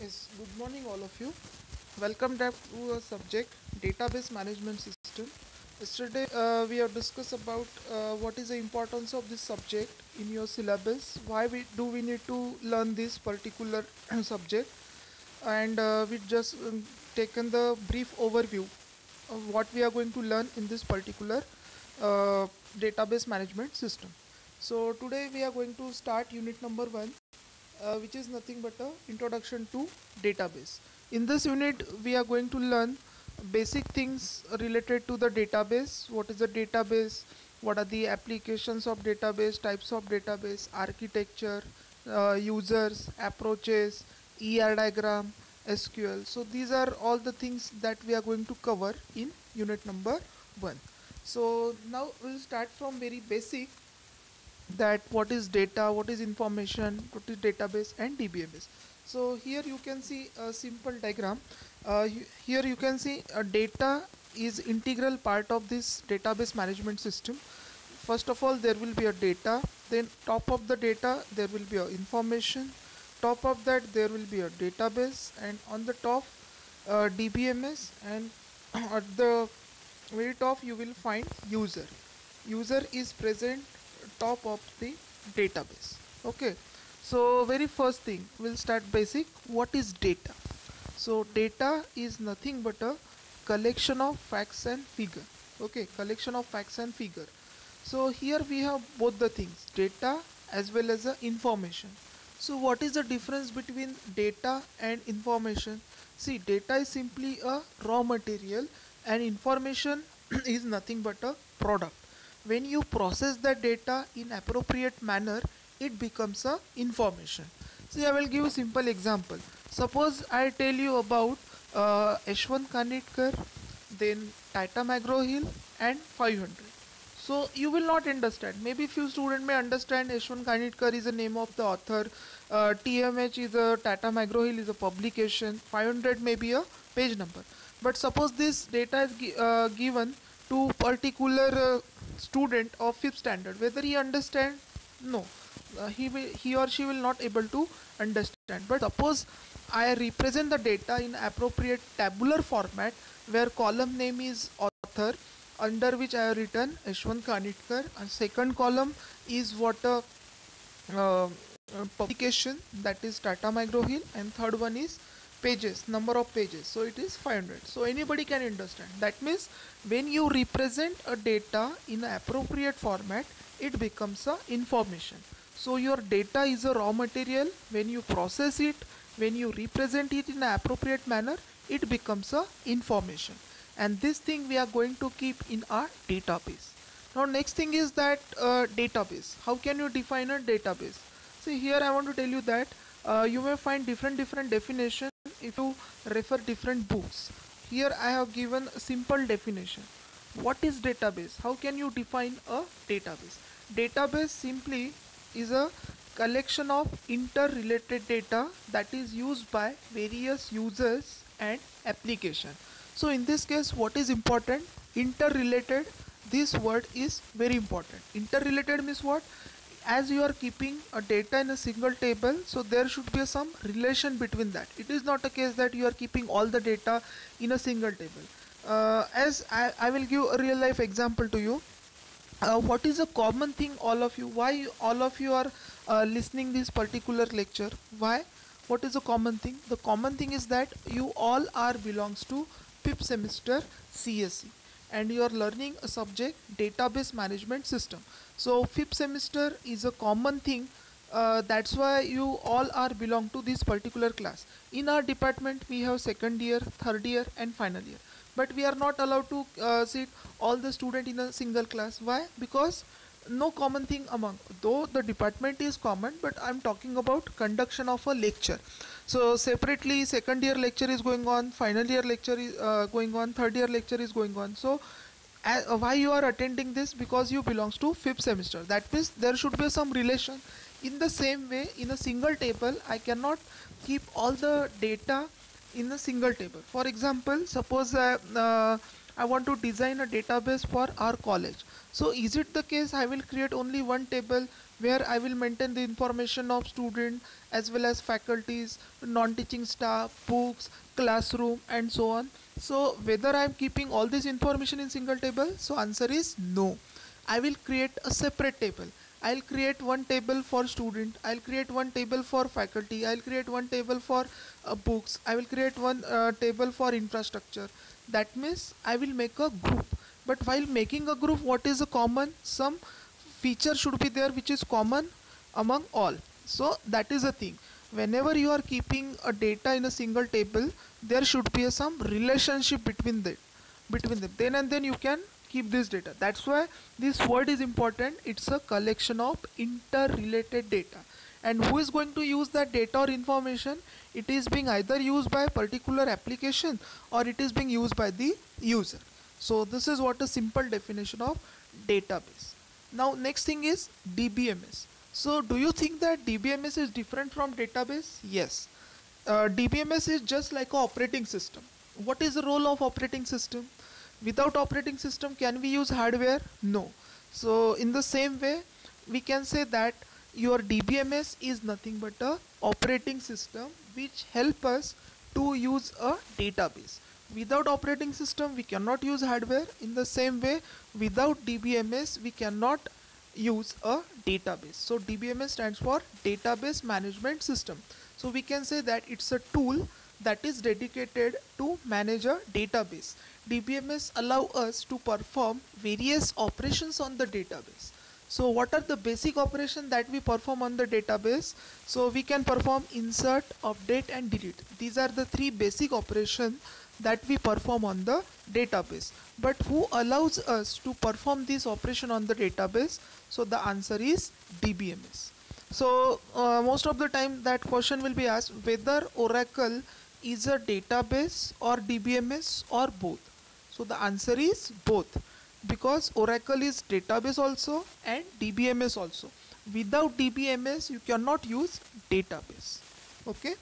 Yes, good morning all of you. Welcome back to a subject database management system. Yesterday uh, we have discussed about uh, what is the importance of this subject in your syllabus. Why we do we need to learn this particular subject, and uh, we just um, taken the brief overview of what we are going to learn in this particular uh, database management system. So today we are going to start unit number one uh, which is nothing but a introduction to database. In this unit we are going to learn basic things related to the database. What is the database? What are the applications of database types of database architecture uh, users approaches er diagram sql so these are all the things that we are going to cover in unit number 1 so now we'll start from very basic that what is data what is information what is database and dbms so here you can see a simple diagram. Uh, here you can see a data is integral part of this database management system. First of all there will be a data then top of the data there will be a information. Top of that there will be a database and on the top uh, dbms and at the very top you will find user. User is present top of the database. Okay. So very first thing we'll start basic. What is data? So data is nothing but a collection of facts and figure. Okay collection of facts and figure. So here we have both the things data as well as the information. So what is the difference between data and information? See data is simply a raw material and information is nothing but a product when you process the data in appropriate manner it becomes a information. See i will give a simple example. Suppose i tell you about uh, Yashwant Kanitkar then Tata McGraw Hill and 500 so you will not understand. Maybe few student may understand Yashwant Kanitkar is the name of the author. Uh, TMH is a Tata McGraw Hill is a publication. 500 may be a page number. But suppose this data is gi uh, given to particular uh, student of fifth standard. Whether he understand no. Uh, he will he or she will not able to understand. But suppose I represent the data in appropriate tabular format where column name is author under which I have written Yashwant Kanitkar and second column is what a uh, uh, publication that is Tata McGraw Hill. And third one is pages number of pages. So it is 500 so anybody can understand. That means when you represent a data in appropriate format it becomes a information. So your data is a raw material. When you process it when you represent it in appropriate manner it becomes a information. And this thing we are going to keep in our database. Now next thing is that uh, database. How can you define a database? See here i want to tell you that uh, you may find different different definition you refer different books. Here I have given a simple definition. What is database? How can you define a database? Database simply is a collection of interrelated data that is used by various users and application. So in this case what is important? Interrelated. This word is very important. Interrelated means what as you are keeping a data in a single table so there should be some relation between that. It is not a case that you are keeping all the data in a single table. Uh, as I, I, will give a real life example to you. Uh, what is a common thing all of you why all of you are uh, listening this particular lecture? Why? What is a common thing? The common thing is that you all are belongs to fifth semester CSE and you are learning a subject database management system. So fifth semester is a common thing. Uh, that's why you all are belong to this particular class. In our department we have second year third year and final year. But we are not allowed to uh, sit all the student in a single class. Why? Because no common thing among though the department is common but i'm talking about conduction of a lecture so separately second year lecture is going on final year lecture is uh, going on third year lecture is going on. So uh, why you are attending this? Because you belongs to fifth semester. That means there should be some relation. In the same way in a single table i cannot keep all the data in a single table. For example suppose uh, uh, i want to design a database for our college. So is it the case i will create only one table where I will maintain the information of student as well as faculties, non-teaching staff, books, classroom and so on. So whether I am keeping all this information in single table? So answer is no. I will create a separate table. I'll create one table for student, I'll create one table for faculty, I'll create one table for uh, books, I will create one uh, table for infrastructure. That means I will make a group. But while making a group, what is a common? Some feature should be there which is common among all. So that is the thing. Whenever you are keeping a data in a single table, there should be a some relationship between them. Between them. Then and then you can keep this data that's why this word is important it's a collection of interrelated data and who is going to use that data or information it is being either used by a particular application or it is being used by the user so this is what a simple definition of database now next thing is dbms so do you think that dbms is different from database? Yes. Uh, dbms is just like a operating system. What is the role of operating system? Without operating system can we use hardware? No. So in the same way we can say that your DBMS is nothing but a operating system which help us to use a database without operating system we cannot use hardware in the same way without DBMS we cannot use a database so DBMS stands for database management system so we can say that it's a tool that is dedicated to manage a database DBMS allow us to perform various operations on the database. So what are the basic operations that we perform on the database? So we can perform insert, update and delete. These are the three basic operations that we perform on the database. But who allows us to perform this operation on the database? So the answer is DBMS. So uh, most of the time that question will be asked whether Oracle is a database or DBMS or both. So the answer is both because Oracle is database also and DBMS also. Without DBMS you cannot use database. Okay.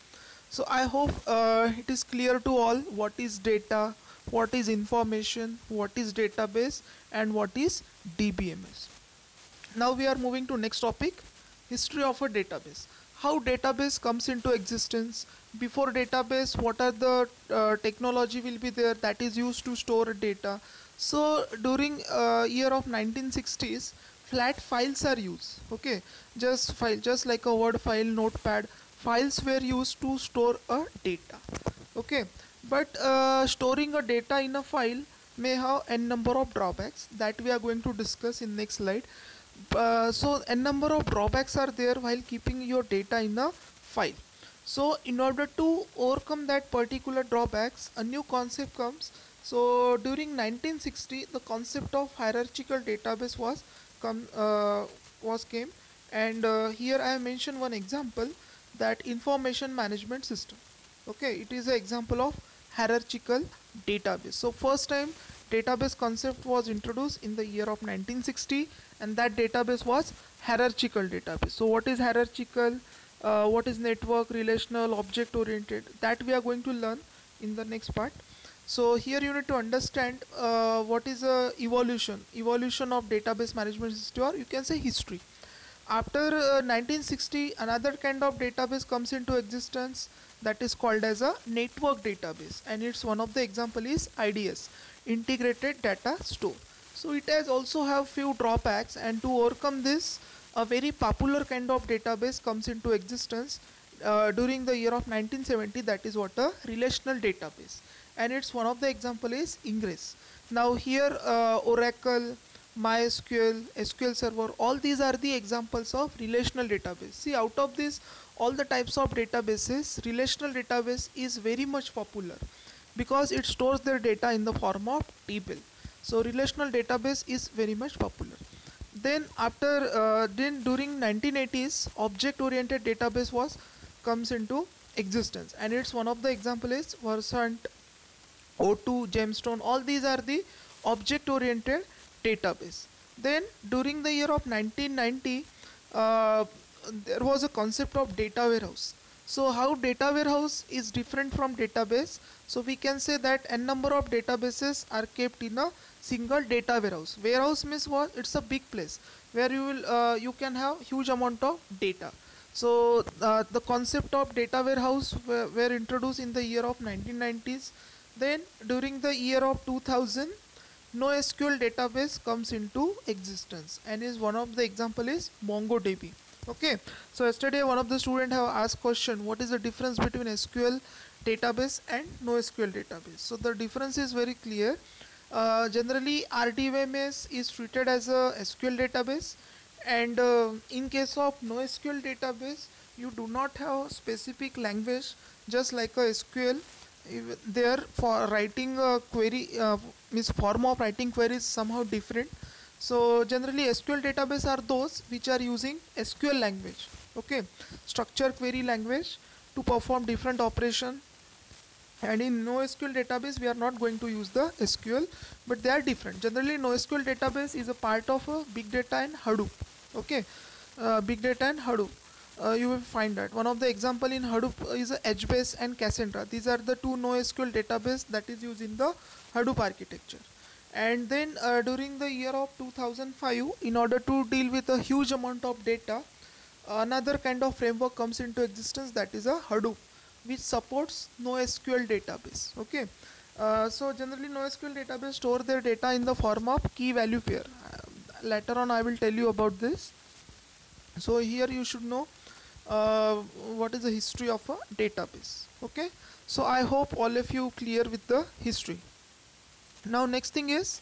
So I hope uh, it is clear to all what is data, what is information, what is database and what is DBMS. Now we are moving to next topic, history of a database. How database comes into existence? Before database what are the uh, technology will be there that is used to store data? So during uh, year of 1960s flat files are used okay? Just file just like a word file notepad files were used to store a data. Okay? But uh, storing a data in a file may have n number of drawbacks that we are going to discuss in next slide. Uh, so n number of drawbacks are there while keeping your data in a file. So in order to overcome that particular drawbacks a new concept comes. So during 1960 the concept of hierarchical database was come uh, was came. And uh, here I have mentioned one example that information management system. Okay it is an example of hierarchical database. So first time database concept was introduced in the year of 1960 and that database was hierarchical database. So what is hierarchical? Uh, what is network relational object oriented? That we are going to learn in the next part. So here you need to understand uh, what is a evolution? Evolution of database management system or you can say history after uh, 1960 another kind of database comes into existence that is called as a network database and it's one of the example is IDS integrated data store so it has also have few drawbacks and to overcome this a very popular kind of database comes into existence uh, during the year of 1970 that is what a relational database and it's one of the example is Ingres. Now here uh, Oracle, MySQL, SQL Server all these are the examples of relational database. See out of this all the types of databases relational database is very much popular because it stores their data in the form of table. So relational database is very much popular. Then after uh, then during 1980s object oriented database was comes into existence. And it's one of the example is Versant O2 gemstone all these are the object oriented database. Then during the year of 1990 uh, there was a concept of data warehouse. So how data warehouse is different from database? So we can say that n number of databases are kept in a single data warehouse. Warehouse means what? It's a big place where you will uh, you can have huge amount of data. So uh, the concept of data warehouse were, were introduced in the year of 1990s then during the year of 2000 NoSQL database comes into existence. And is one of the example is MongoDB. Okay. So yesterday one of the student have asked question what is the difference between SQL database and NoSQL database? So the difference is very clear. Uh, generally RDBMS is treated as a SQL database. And uh, in case of NoSQL database you do not have specific language just like a SQL there for writing a query uh, means form of writing queries somehow different. So generally SQL database are those which are using SQL language okay? Structure query language to perform different operation. And in NoSQL database we are not going to use the SQL but they are different. Generally NoSQL database is a part of a big data and Hadoop okay? Uh, big data and Hadoop uh, you will find that. One of the example in Hadoop is HBase and Cassandra. These are the two NoSQL database that is used in the Hadoop architecture. And then uh, during the year of 2005 in order to deal with a huge amount of data another kind of framework comes into existence that is a Hadoop which supports NoSQL database. Okay? Uh, so generally NoSQL database store their data in the form of key value pair. Uh, later on I will tell you about this. So here you should know uh, what is the history of a database okay? So I hope all of you clear with the history. Now next thing is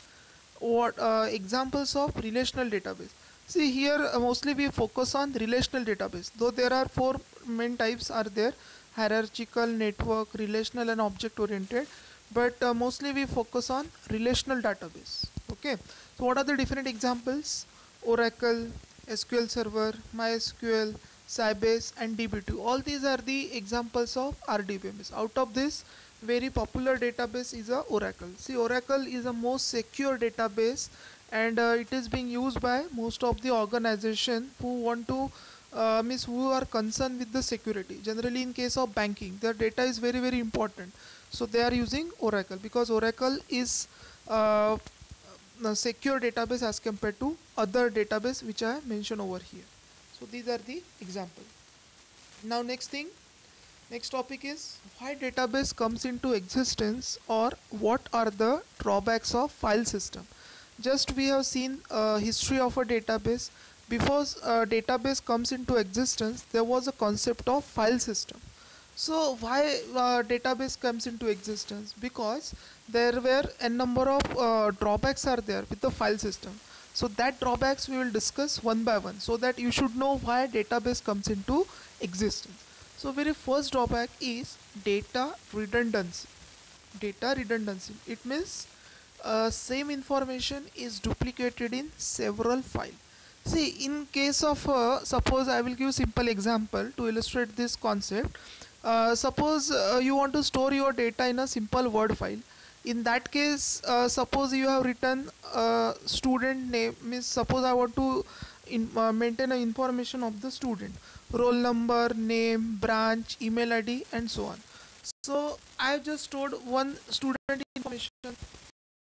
what uh, examples of relational database. See here uh, mostly we focus on relational database. Though there are four main types are there hierarchical network relational and object oriented but uh, mostly we focus on relational database okay? So what are the different examples? Oracle sql server mysql sybase and db2 all these are the examples of rdbms out of this very popular database is a Oracle. See Oracle is a most secure database and uh, it is being used by most of the organization who want to uh, means who are concerned with the security. Generally in case of banking their data is very very important. So they are using Oracle because Oracle is uh, a secure database as compared to other database which I mentioned over here. So these are the example. Now next thing Next topic is why database comes into existence or what are the drawbacks of file system. Just we have seen a history of a database. Before a database comes into existence, there was a concept of file system. So why uh, database comes into existence? Because there were a number of uh, drawbacks are there with the file system. So that drawbacks we will discuss one by one so that you should know why database comes into existence. So very first drawback is data redundancy. Data redundancy. It means uh, same information is duplicated in several files. See in case of uh, suppose I will give simple example to illustrate this concept. Uh, suppose uh, you want to store your data in a simple word file in that case uh, suppose you have written uh, student name means suppose I want to in, uh, maintain a information of the student. Roll number name branch email id and so on. So i have just stored one student information